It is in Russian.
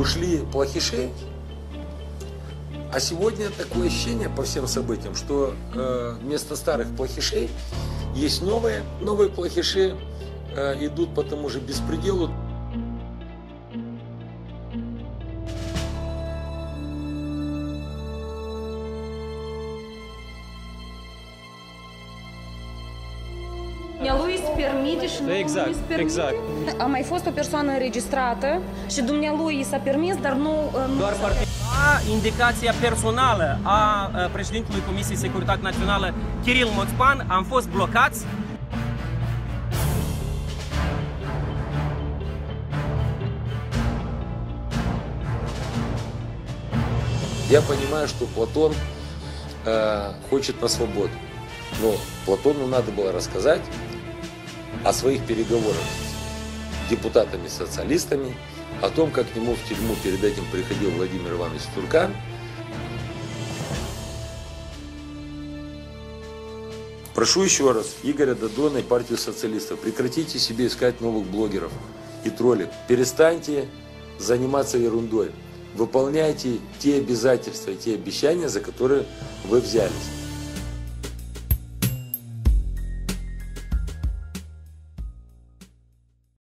ушли плохиши, а сегодня такое ощущение по всем событиям, что э, вместо старых плохишей есть новые, новые плохиши э, идут по тому же беспределу. Dumnealui îți permite și nu Exact, îți permite. exact. A mai fost o persoană înregistrată și dumnealui i s-a permis, dar nu... nu Doar s-a- partid. A indicația personală a a președintelui Comisiei Securitate Națională, Kiril Moțpan, am fost blocați Я понимаю, что Платон э, хочет на свободу. Но Платону надо было рассказать о своих переговорах с депутатами-социалистами, о том, как к нему в тюрьму перед этим приходил Владимир Иванович Туркан. Прошу еще раз Игоря Додона и партию социалистов, прекратите себе искать новых блогеров и троллей. Перестаньте заниматься ерундой. Выполняйте те обязательства те обещания, за которые вы взялись.